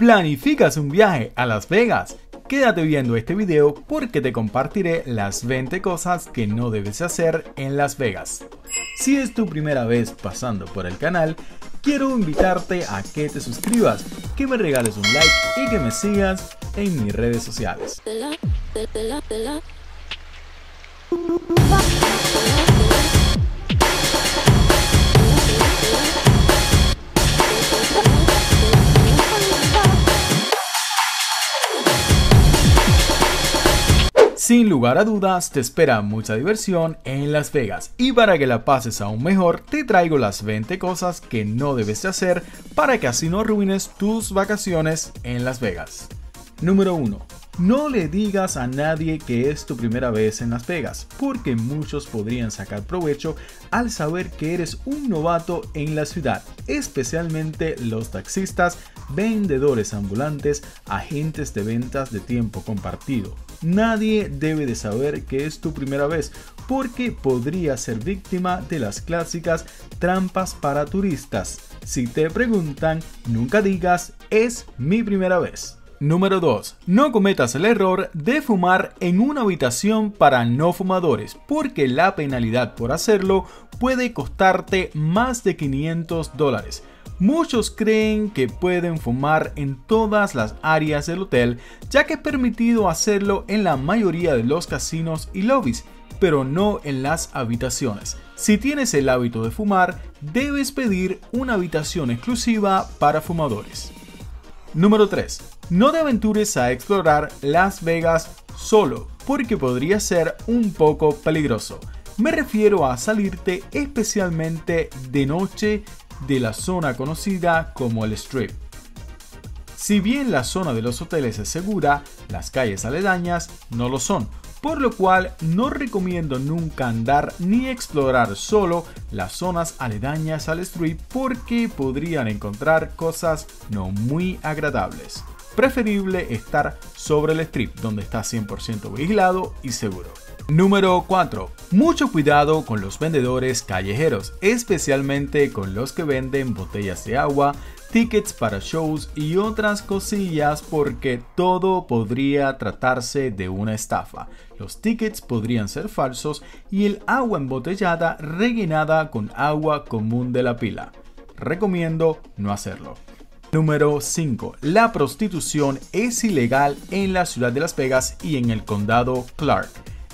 ¿Planificas un viaje a Las Vegas? Quédate viendo este video porque te compartiré las 20 cosas que no debes hacer en Las Vegas. Si es tu primera vez pasando por el canal, quiero invitarte a que te suscribas, que me regales un like y que me sigas en mis redes sociales. Sin lugar a dudas, te espera mucha diversión en Las Vegas y para que la pases aún mejor, te traigo las 20 cosas que no debes de hacer para que así no arruines tus vacaciones en Las Vegas. Número 1. No le digas a nadie que es tu primera vez en Las Vegas, porque muchos podrían sacar provecho al saber que eres un novato en la ciudad, especialmente los taxistas, vendedores ambulantes, agentes de ventas de tiempo compartido. Nadie debe de saber que es tu primera vez, porque podría ser víctima de las clásicas trampas para turistas. Si te preguntan, nunca digas es mi primera vez. Número 2. No cometas el error de fumar en una habitación para no fumadores, porque la penalidad por hacerlo puede costarte más de 500 dólares. Muchos creen que pueden fumar en todas las áreas del hotel, ya que es permitido hacerlo en la mayoría de los casinos y lobbies, pero no en las habitaciones. Si tienes el hábito de fumar, debes pedir una habitación exclusiva para fumadores. Número 3. No te aventures a explorar Las Vegas solo, porque podría ser un poco peligroso. Me refiero a salirte especialmente de noche de la zona conocida como el Strip. Si bien la zona de los hoteles es segura, las calles aledañas no lo son, por lo cual no recomiendo nunca andar ni explorar solo las zonas aledañas al strip porque podrían encontrar cosas no muy agradables. Preferible estar sobre el strip donde está 100% vigilado y seguro. Número 4. Mucho cuidado con los vendedores callejeros, especialmente con los que venden botellas de agua, tickets para shows y otras cosillas porque todo podría tratarse de una estafa. Los tickets podrían ser falsos y el agua embotellada rellenada con agua común de la pila. Recomiendo no hacerlo. Número 5. La prostitución es ilegal en la ciudad de Las Vegas y en el condado Clark.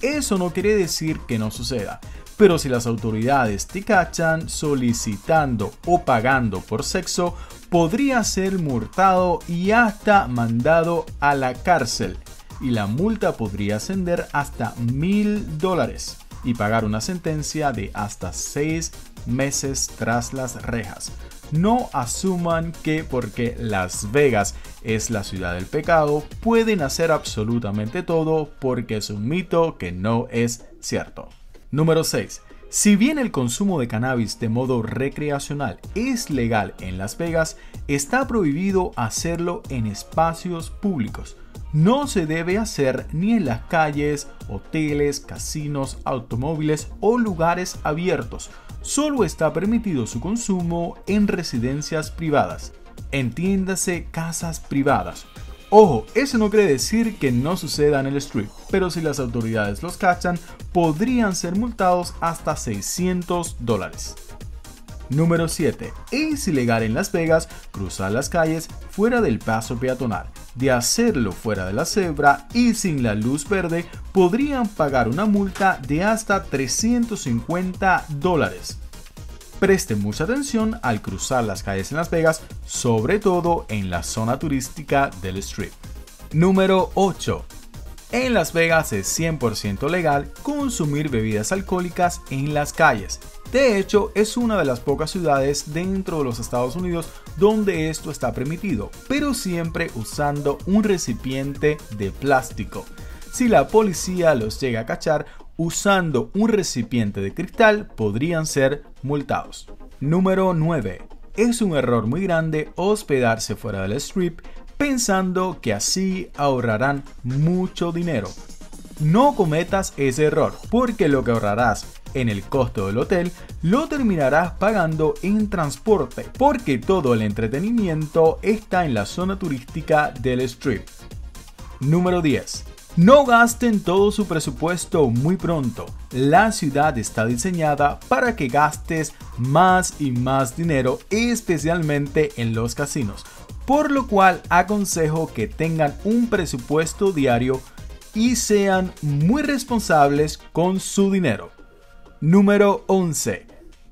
Eso no quiere decir que no suceda. Pero si las autoridades te cachan solicitando o pagando por sexo, podría ser multado y hasta mandado a la cárcel. Y la multa podría ascender hasta mil dólares y pagar una sentencia de hasta seis meses tras las rejas. No asuman que porque Las Vegas es la ciudad del pecado, pueden hacer absolutamente todo porque es un mito que no es cierto. Número 6. Si bien el consumo de cannabis de modo recreacional es legal en Las Vegas, está prohibido hacerlo en espacios públicos. No se debe hacer ni en las calles, hoteles, casinos, automóviles o lugares abiertos. Solo está permitido su consumo en residencias privadas. Entiéndase casas privadas, Ojo, eso no quiere decir que no suceda en el strip, pero si las autoridades los cachan, podrían ser multados hasta 600 dólares. Número 7. Es ilegal en Las Vegas cruzar las calles fuera del paso peatonal. De hacerlo fuera de la cebra y sin la luz verde, podrían pagar una multa de hasta 350 dólares. Preste mucha atención al cruzar las calles en Las Vegas, sobre todo en la zona turística del Strip. Número 8. En Las Vegas es 100% legal consumir bebidas alcohólicas en las calles. De hecho, es una de las pocas ciudades dentro de los Estados Unidos donde esto está permitido, pero siempre usando un recipiente de plástico. Si la policía los llega a cachar, usando un recipiente de cristal podrían ser multados. Número 9. Es un error muy grande hospedarse fuera del strip pensando que así ahorrarán mucho dinero. No cometas ese error porque lo que ahorrarás en el costo del hotel, lo terminarás pagando en transporte, porque todo el entretenimiento está en la zona turística del Strip. Número 10. No gasten todo su presupuesto muy pronto. La ciudad está diseñada para que gastes más y más dinero, especialmente en los casinos, por lo cual aconsejo que tengan un presupuesto diario y sean muy responsables con su dinero. Número 11.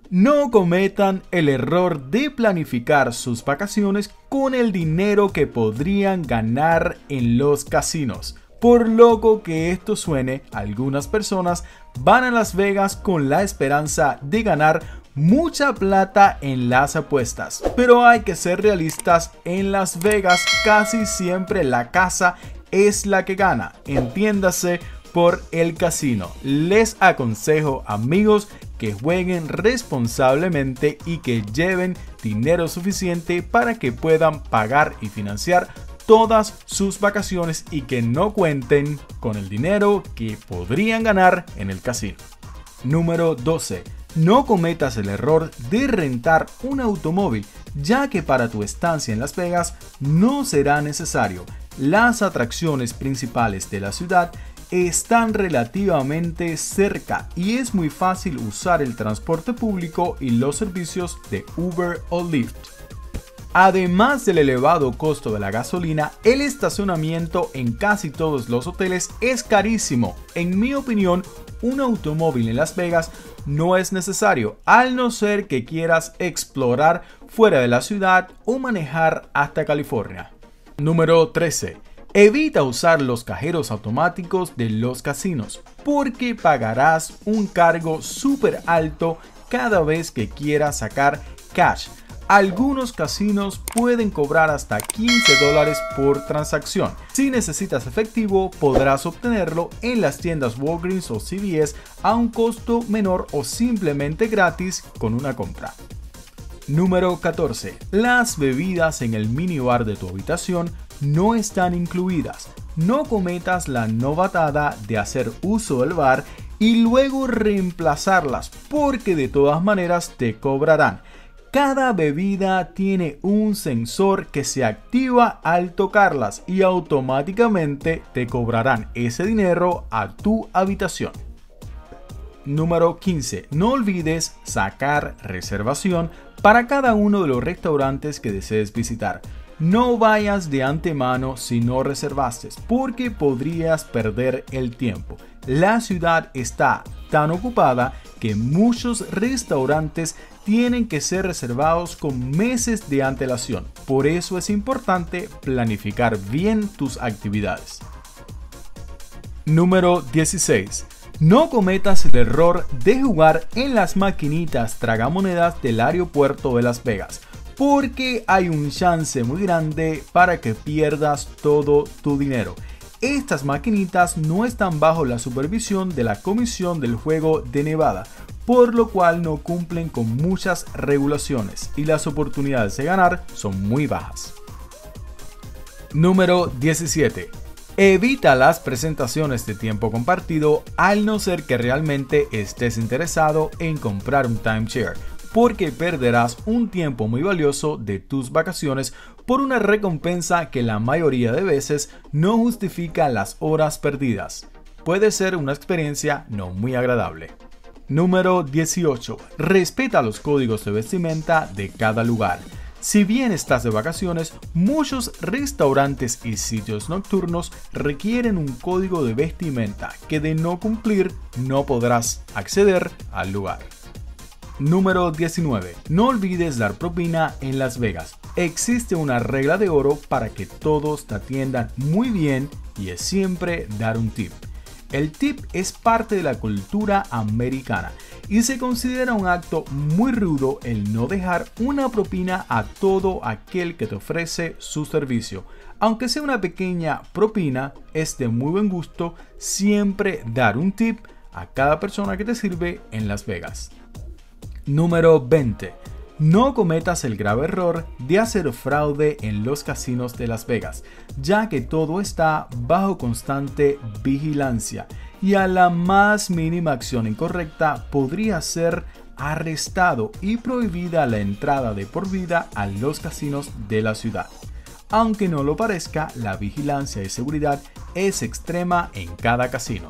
No cometan el error de planificar sus vacaciones con el dinero que podrían ganar en los casinos. Por loco que esto suene, algunas personas van a Las Vegas con la esperanza de ganar mucha plata en las apuestas. Pero hay que ser realistas, en Las Vegas casi siempre la casa es la que gana. Entiéndase por el casino. Les aconsejo amigos que jueguen responsablemente y que lleven dinero suficiente para que puedan pagar y financiar todas sus vacaciones y que no cuenten con el dinero que podrían ganar en el casino. Número 12. No cometas el error de rentar un automóvil, ya que para tu estancia en Las Vegas no será necesario. Las atracciones principales de la ciudad están relativamente cerca y es muy fácil usar el transporte público y los servicios de Uber o Lyft. Además del elevado costo de la gasolina, el estacionamiento en casi todos los hoteles es carísimo. En mi opinión, un automóvil en Las Vegas no es necesario, al no ser que quieras explorar fuera de la ciudad o manejar hasta California. Número 13. Evita usar los cajeros automáticos de los casinos porque pagarás un cargo súper alto cada vez que quieras sacar cash. Algunos casinos pueden cobrar hasta 15 dólares por transacción. Si necesitas efectivo, podrás obtenerlo en las tiendas Walgreens o CVS a un costo menor o simplemente gratis con una compra. Número 14. Las bebidas en el minibar de tu habitación no están incluidas. No cometas la novatada de hacer uso del bar y luego reemplazarlas porque de todas maneras te cobrarán. Cada bebida tiene un sensor que se activa al tocarlas y automáticamente te cobrarán ese dinero a tu habitación. Número 15. No olvides sacar reservación para cada uno de los restaurantes que desees visitar. No vayas de antemano si no reservaste, porque podrías perder el tiempo. La ciudad está tan ocupada que muchos restaurantes tienen que ser reservados con meses de antelación. Por eso es importante planificar bien tus actividades. Número 16. No cometas el error de jugar en las maquinitas tragamonedas del aeropuerto de Las Vegas, porque hay un chance muy grande para que pierdas todo tu dinero. Estas maquinitas no están bajo la supervisión de la Comisión del Juego de Nevada, por lo cual no cumplen con muchas regulaciones y las oportunidades de ganar son muy bajas. Número 17. Evita las presentaciones de tiempo compartido al no ser que realmente estés interesado en comprar un timeshare, porque perderás un tiempo muy valioso de tus vacaciones por una recompensa que la mayoría de veces no justifica las horas perdidas. Puede ser una experiencia no muy agradable. Número 18. Respeta los códigos de vestimenta de cada lugar. Si bien estás de vacaciones, muchos restaurantes y sitios nocturnos requieren un código de vestimenta que de no cumplir no podrás acceder al lugar. Número 19. No olvides dar propina en Las Vegas. Existe una regla de oro para que todos te atiendan muy bien y es siempre dar un tip. El tip es parte de la cultura americana y se considera un acto muy rudo el no dejar una propina a todo aquel que te ofrece su servicio. Aunque sea una pequeña propina, es de muy buen gusto siempre dar un tip a cada persona que te sirve en Las Vegas. Número 20. No cometas el grave error de hacer fraude en los casinos de Las Vegas, ya que todo está bajo constante vigilancia y a la más mínima acción incorrecta podría ser arrestado y prohibida la entrada de por vida a los casinos de la ciudad. Aunque no lo parezca, la vigilancia y seguridad es extrema en cada casino.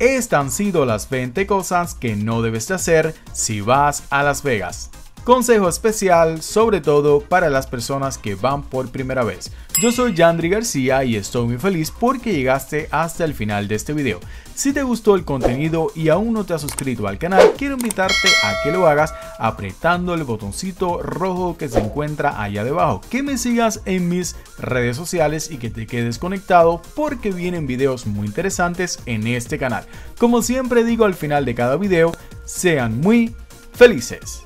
Estas han sido las 20 cosas que no debes de hacer si vas a Las Vegas. Consejo especial sobre todo para las personas que van por primera vez. Yo soy Yandri García y estoy muy feliz porque llegaste hasta el final de este video. Si te gustó el contenido y aún no te has suscrito al canal, quiero invitarte a que lo hagas apretando el botoncito rojo que se encuentra allá debajo. Que me sigas en mis redes sociales y que te quedes conectado porque vienen videos muy interesantes en este canal. Como siempre digo al final de cada video, sean muy felices.